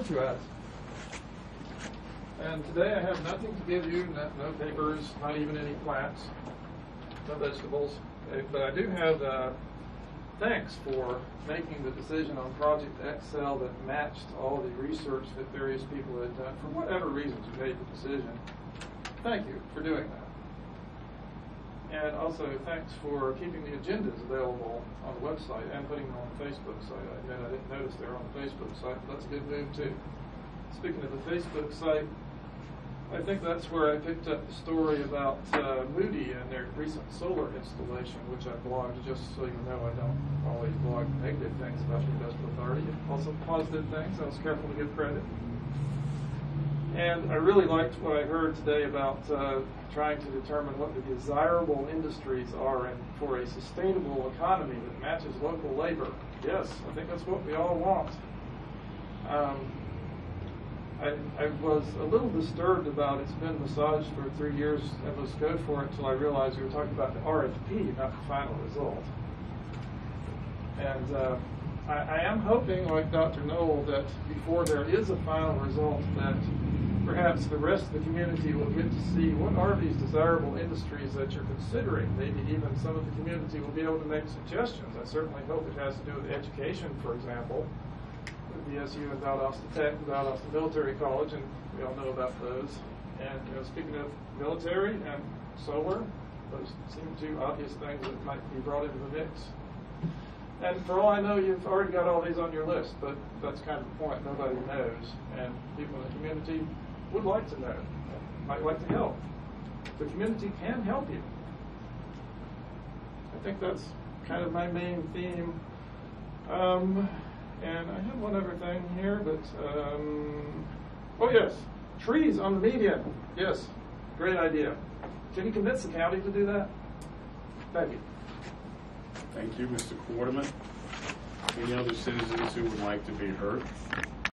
What you? And today I have nothing to give you, no, no papers, not even any plants, no vegetables. Uh, But I do have, uh, thanks for making the decision on Project Excel that matched all the research that various people had done. For whatever reasons you made the decision, thank you for doing that. And also, thanks for keeping the agendas available on the website and putting them on the Facebook site. I admit I didn't notice they were on the Facebook site, but that's a good move too. Speaking of the Facebook site, I think that's where I picked up the story about uh, Moody and their recent solar installation, which I blogged, just so you know I don't always blog negative things about the industrial authority, also positive things. I was careful to give credit. And I really liked what I heard today about uh, trying to determine what the desirable industries are and for a sustainable economy that matches local labor. Yes, I think that's what we all want. Um, I, I was a little disturbed about it's been massaged for three years and let's go for it until I realized we were talking about the RFP, not the final result. And uh, I, I am hoping, like Dr. Knoll, that before there is a final result, that perhaps the rest of the community will get to see what are these desirable industries that you're considering. Maybe even some of the community will be able to make suggestions. I certainly hope it has to do with education, for example. With VSU and Valdosta Tech, and Valdosta Military College, and we all know about those. And you know, speaking of military and solar, those seem two obvious things that might be brought into the mix. And for all I know, you've already got all these on your list, but that's kind of the point. Nobody knows. And people in the community would like to know, might like to help. The community can help you. I think that's kind of my main theme. Um, and I have one other thing here, but, um, oh yes, trees on the median. Yes, great idea. Can you convince the county to do that? Thank you. Thank you, Mr. Quarterman. Any other citizens who would like to be heard?